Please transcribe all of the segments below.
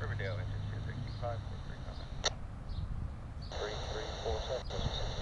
Riverdale, engine 265, 43 3347,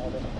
all that.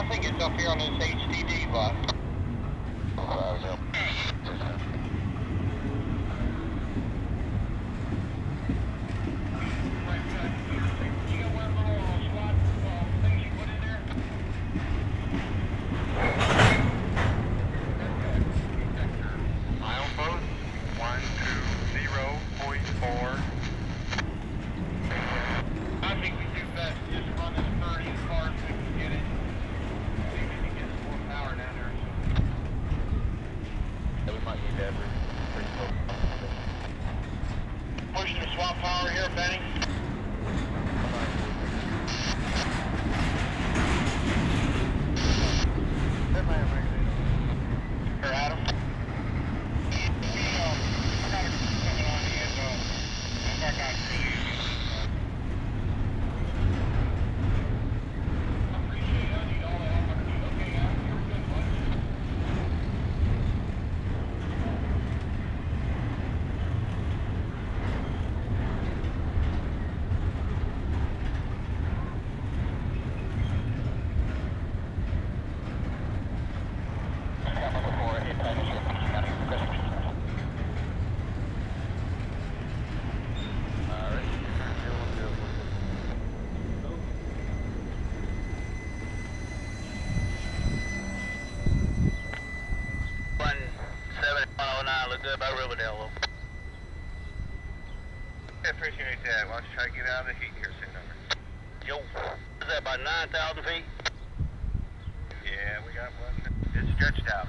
I think it's up here on this HDD bus. power here, Benny. Amarillo. I appreciate that. Why don't you try to get out of the heat here soon, over. Yo, is that about 9,000 feet? Yeah, we got one. It's stretched out.